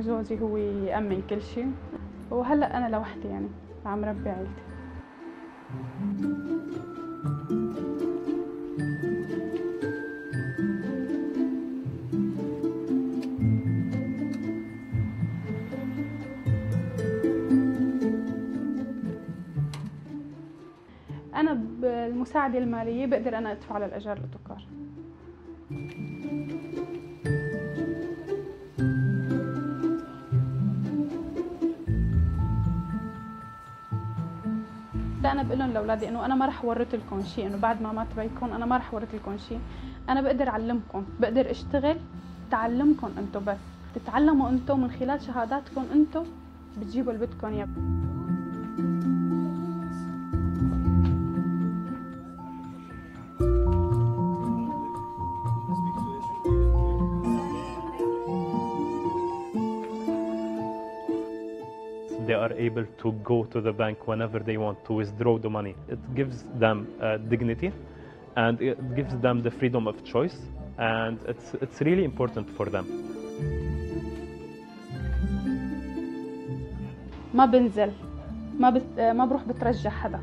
جوزي هو يأمن كل شيء. وهلأ أنا لوحدي يعني عم ربي عيلتي. أنا بالمساعده المالية بقدر أنا أدفع للأجار أنا بقول لهم لأولادي إنه أنا ما رح ورث لكم شيء إنه بعد ما مات بيكون أنا ما رح ورث لكم شيء أنا بقدر أعلمكم بقدر أشتغل تعلمكم أنتم بس. تتعلموا أنتم من خلال شهاداتكم أنتم بتجيبوا اللي بدكم إياه. they are able to go to the bank whenever they want to withdraw the money. It gives them uh, dignity and it gives them the freedom of choice and it's, it's really important for them. ما بنزل ما بت... ما بروح بترجع حدا